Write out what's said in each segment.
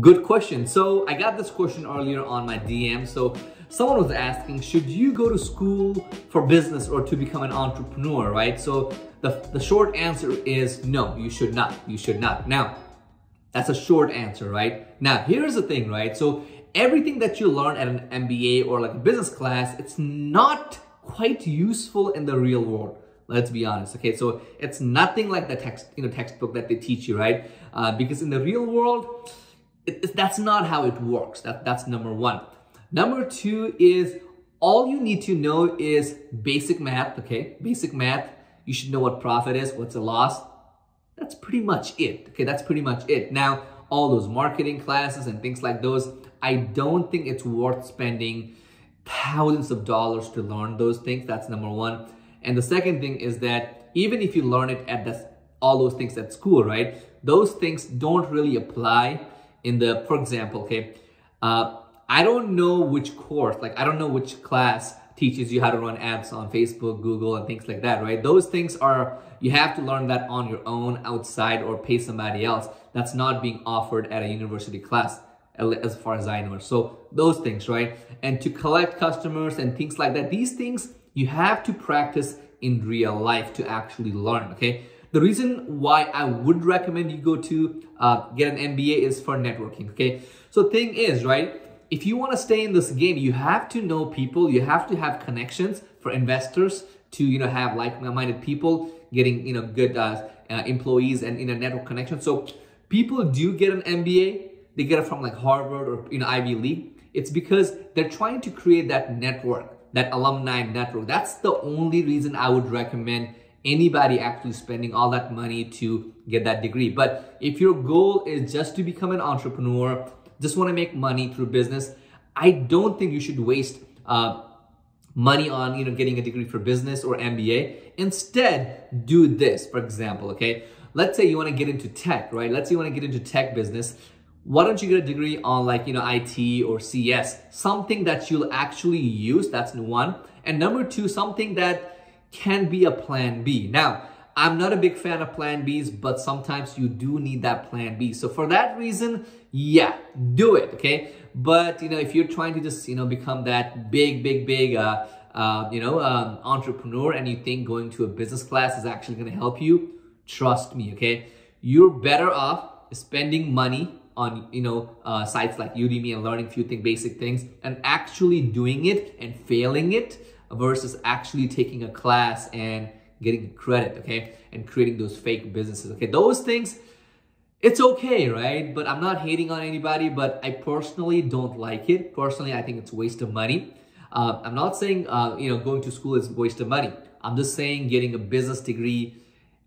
Good question. So I got this question earlier on my DM. So someone was asking, should you go to school for business or to become an entrepreneur, right? So the, the short answer is no, you should not. You should not. Now, that's a short answer, right? Now, here's the thing, right? So everything that you learn at an MBA or like a business class, it's not quite useful in the real world. Let's be honest. Okay, so it's nothing like the text, you know, textbook that they teach you, right? Uh, because in the real world, it, that's not how it works. That, that's number one. Number two is all you need to know is basic math, okay? Basic math. You should know what profit is, what's a loss. That's pretty much it, okay? That's pretty much it. Now, all those marketing classes and things like those, I don't think it's worth spending thousands of dollars to learn those things. That's number one. And the second thing is that even if you learn it at the, all those things at school, right? Those things don't really apply in the, for example, okay, uh, I don't know which course, like I don't know which class teaches you how to run ads on Facebook, Google, and things like that, right? Those things are, you have to learn that on your own outside or pay somebody else. That's not being offered at a university class as far as I know. So those things, right? And to collect customers and things like that, these things you have to practice in real life to actually learn, okay? The reason why I would recommend you go to uh, get an MBA is for networking, okay? So thing is, right, if you want to stay in this game, you have to know people, you have to have connections for investors to, you know, have like-minded people getting, you know, good uh, uh, employees and, in a network connection. So people do get an MBA, they get it from like Harvard or, you know, Ivy League. It's because they're trying to create that network, that alumni network. That's the only reason I would recommend anybody actually spending all that money to get that degree. But if your goal is just to become an entrepreneur, just want to make money through business, I don't think you should waste uh, money on you know getting a degree for business or MBA. Instead, do this, for example, okay? Let's say you want to get into tech, right? Let's say you want to get into tech business. Why don't you get a degree on like, you know, IT or CS? Something that you'll actually use, that's one. And number two, something that can be a plan B. Now, I'm not a big fan of plan Bs, but sometimes you do need that plan B. So for that reason, yeah, do it, okay? But, you know, if you're trying to just, you know, become that big, big, big, uh, uh, you know, um, entrepreneur and you think going to a business class is actually going to help you, trust me, okay? You're better off spending money on, you know, uh, sites like Udemy and learning a few thing, basic things and actually doing it and failing it versus actually taking a class and getting credit, okay? And creating those fake businesses, okay? Those things, it's okay, right? But I'm not hating on anybody, but I personally don't like it. Personally, I think it's a waste of money. Uh, I'm not saying, uh, you know, going to school is a waste of money. I'm just saying getting a business degree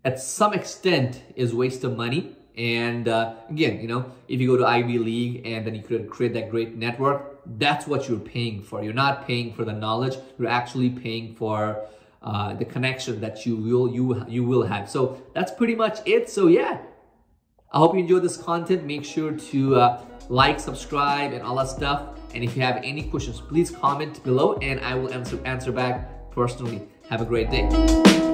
at some extent is waste of money. And uh, again, you know, if you go to Ivy League and then you could create that great network, that's what you're paying for. You're not paying for the knowledge. You're actually paying for uh, the connection that you will you you will have. So that's pretty much it. So yeah, I hope you enjoyed this content. Make sure to uh, like, subscribe, and all that stuff. And if you have any questions, please comment below, and I will answer answer back personally. Have a great day.